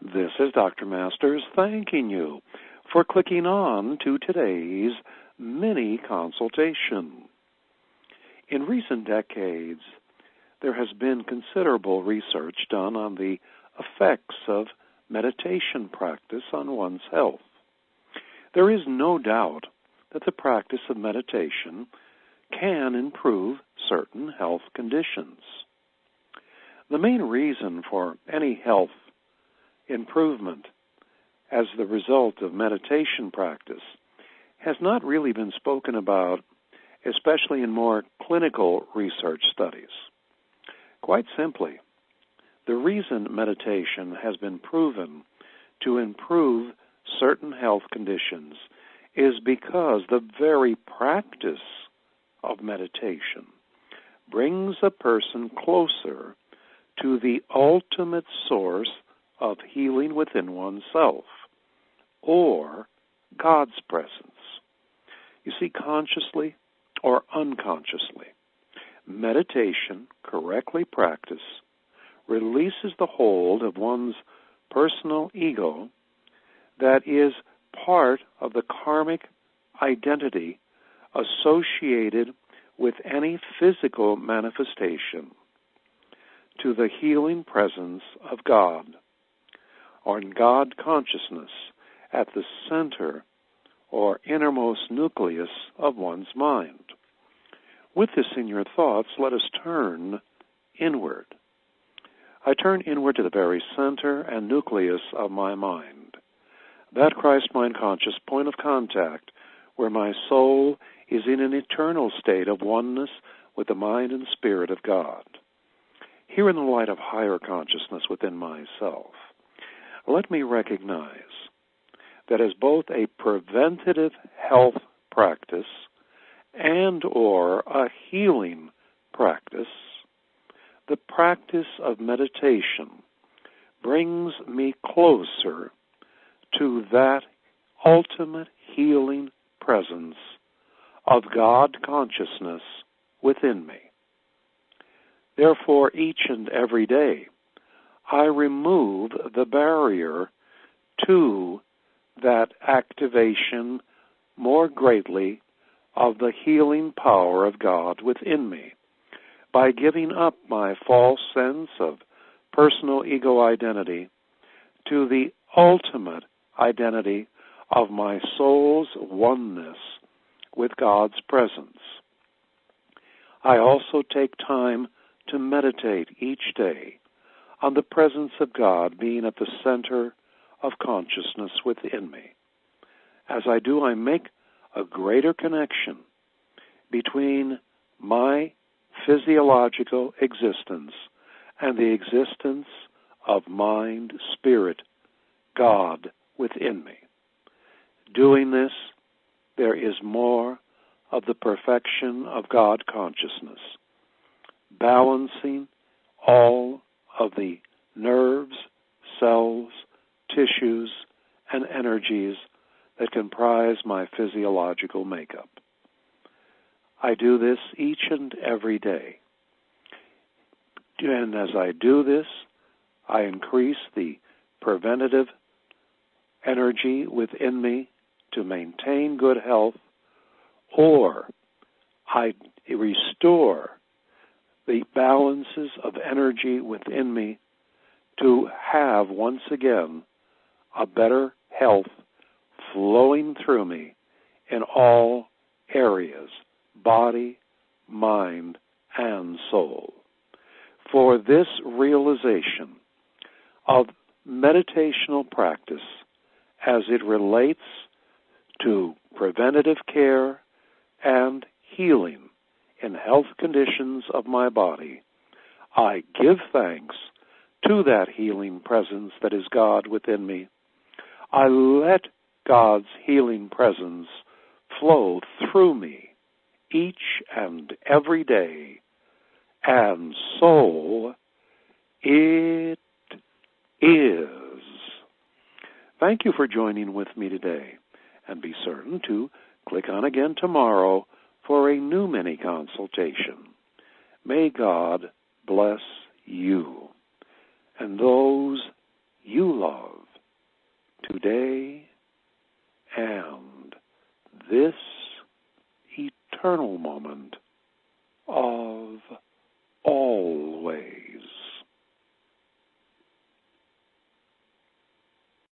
This is Dr. Masters thanking you for clicking on to today's mini consultation. In recent decades, there has been considerable research done on the effects of meditation practice on one's health. There is no doubt that the practice of meditation can improve certain health conditions. The main reason for any health improvement as the result of meditation practice has not really been spoken about, especially in more clinical research studies. Quite simply, the reason meditation has been proven to improve certain health conditions is because the very practice of meditation brings a person closer to the ultimate source of healing within oneself or God's presence. You see, consciously or unconsciously, meditation, correctly practiced, releases the hold of one's personal ego that is part of the karmic identity associated with any physical manifestation to the healing presence of God or in God consciousness at the center or innermost nucleus of one's mind. With this in your thoughts, let us turn inward. I turn inward to the very center and nucleus of my mind. That Christ mind conscious point of contact where my soul is in an eternal state of oneness with the mind and spirit of God. Here in the light of higher consciousness within myself, let me recognize that as both a preventative health practice and or a healing practice, the practice of meditation brings me closer to that ultimate healing presence of God consciousness within me. Therefore, each and every day, I remove the barrier to that activation more greatly of the healing power of God within me by giving up my false sense of personal ego identity to the ultimate identity of my soul's oneness with God's presence. I also take time to meditate each day on the presence of God being at the center of consciousness within me. As I do, I make a greater connection between my physiological existence and the existence of mind, spirit, God within me. Doing this, there is more of the perfection of God consciousness, balancing all of the nerves, cells, tissues, and energies that comprise my physiological makeup. I do this each and every day. And as I do this, I increase the preventative energy within me to maintain good health, or I restore the balances of energy within me to have once again a better health flowing through me in all areas body, mind, and soul. For this realization of meditational practice as it relates to preventative care and healing in health conditions of my body, I give thanks to that healing presence that is God within me. I let God's healing presence flow through me each and every day, and so it is. Thank you for joining with me today, and be certain to click on again tomorrow for a new mini consultation. May God bless you and those you love today and this eternal moment of always.